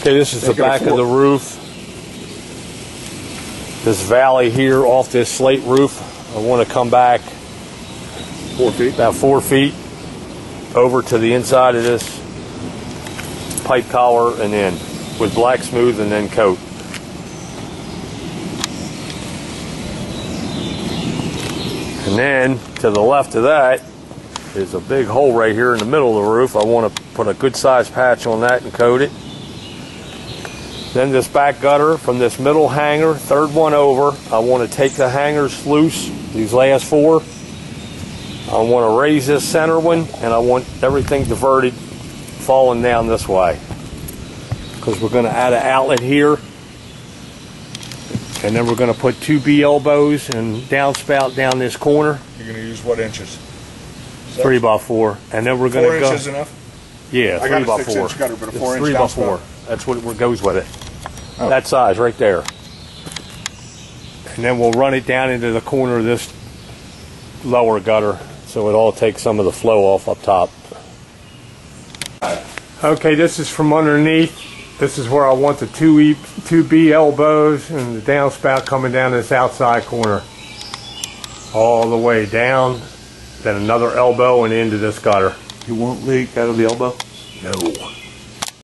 Okay, this is the Make back of the roof. This valley here off this slate roof. I want to come back Four feet. about four feet over to the inside of this pipe collar and then with black smooth and then coat. And then to the left of that is a big hole right here in the middle of the roof. I want to put a good sized patch on that and coat it. Then this back gutter from this middle hanger, third one over, I want to take the hangers loose, these last four. I want to raise this center one and I want everything diverted falling down this way. Because we're going to add an outlet here. And then we're going to put two B elbows and downspout down this corner, You're going to use what inches? three by four. And then we're going to go. Four inches enough? Yeah, I three by four. gutter, but a It's four inch three by four. That's what it goes with it. Oh. That size right there. And then we'll run it down into the corner of this lower gutter so it all takes some of the flow off up top. Okay, this is from underneath. This is where I want the two E, two B elbows and the downspout coming down this outside corner. All the way down, then another elbow and into this gutter. You won't leak out of the elbow? No.